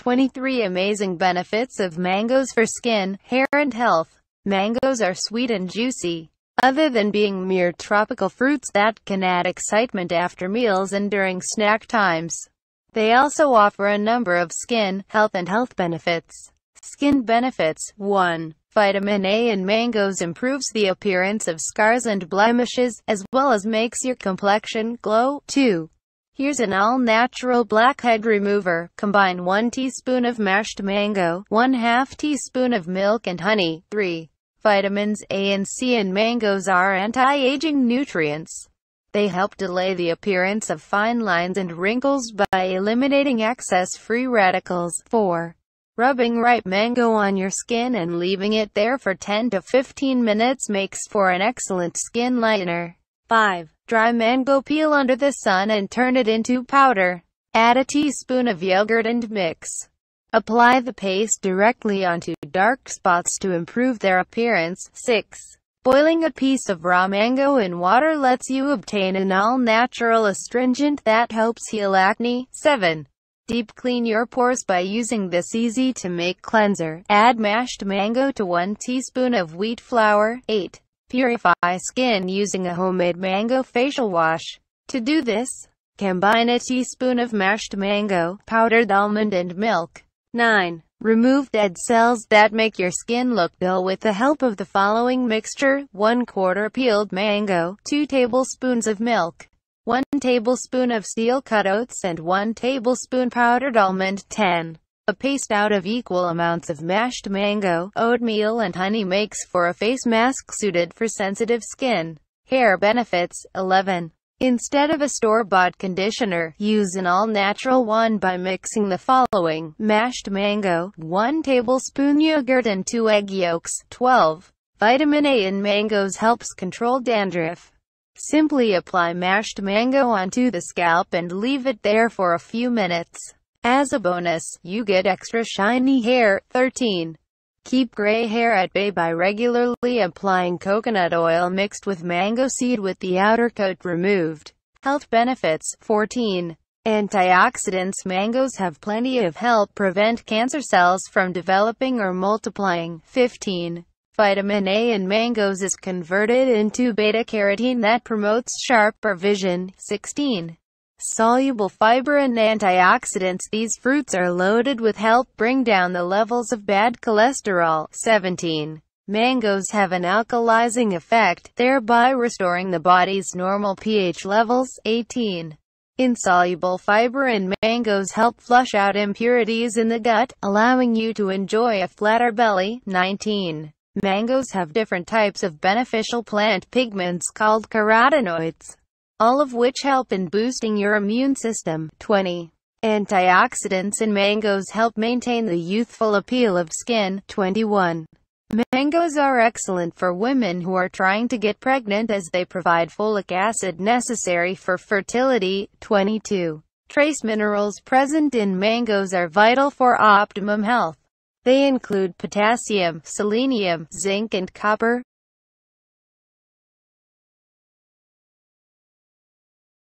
23 Amazing benefits of mangoes for skin, hair and health. Mangoes are sweet and juicy. Other than being mere tropical fruits that can add excitement after meals and during snack times, they also offer a number of skin, health and health benefits. Skin benefits 1. Vitamin A in mangoes improves the appearance of scars and blemishes, as well as makes your complexion glow. 2. Here's an all-natural blackhead remover. Combine 1 teaspoon of mashed mango, 1 half teaspoon of milk and honey. 3. Vitamins A and C in mangoes are anti-aging nutrients. They help delay the appearance of fine lines and wrinkles by eliminating excess free radicals. 4. Rubbing ripe mango on your skin and leaving it there for 10 to 15 minutes makes for an excellent skin lightener. 5. Dry mango peel under the sun and turn it into powder. Add a teaspoon of yogurt and mix. Apply the paste directly onto dark spots to improve their appearance. 6. Boiling a piece of raw mango in water lets you obtain an all-natural astringent that helps heal acne. 7. Deep clean your pores by using this easy-to-make cleanser. Add mashed mango to 1 teaspoon of wheat flour. 8. Purify skin using a homemade mango facial wash. To do this, combine a teaspoon of mashed mango, powdered almond and milk. 9. Remove dead cells that make your skin look dull with the help of the following mixture, 1 quarter peeled mango, 2 tablespoons of milk, 1 tablespoon of steel-cut oats and 1 tablespoon powdered almond. 10. A paste out of equal amounts of mashed mango, oatmeal and honey makes for a face mask suited for sensitive skin. Hair benefits 11. Instead of a store-bought conditioner, use an all-natural one by mixing the following, mashed mango, 1 tablespoon yogurt and 2 egg yolks. 12. Vitamin A in mangoes helps control dandruff. Simply apply mashed mango onto the scalp and leave it there for a few minutes. As a bonus, you get extra shiny hair. 13. Keep gray hair at bay by regularly applying coconut oil mixed with mango seed with the outer coat removed. Health benefits 14. Antioxidants Mangoes have plenty of help prevent cancer cells from developing or multiplying. 15. Vitamin A in mangoes is converted into beta-carotene that promotes sharper vision. 16 soluble fiber and antioxidants. These fruits are loaded with help bring down the levels of bad cholesterol. 17. Mangoes have an alkalizing effect, thereby restoring the body's normal pH levels. 18. Insoluble fiber in mangoes help flush out impurities in the gut, allowing you to enjoy a flatter belly. 19. Mangoes have different types of beneficial plant pigments called carotenoids all of which help in boosting your immune system. 20. Antioxidants in mangoes help maintain the youthful appeal of skin. 21. Mangoes are excellent for women who are trying to get pregnant as they provide folic acid necessary for fertility. 22. Trace minerals present in mangoes are vital for optimum health. They include potassium, selenium, zinc and copper.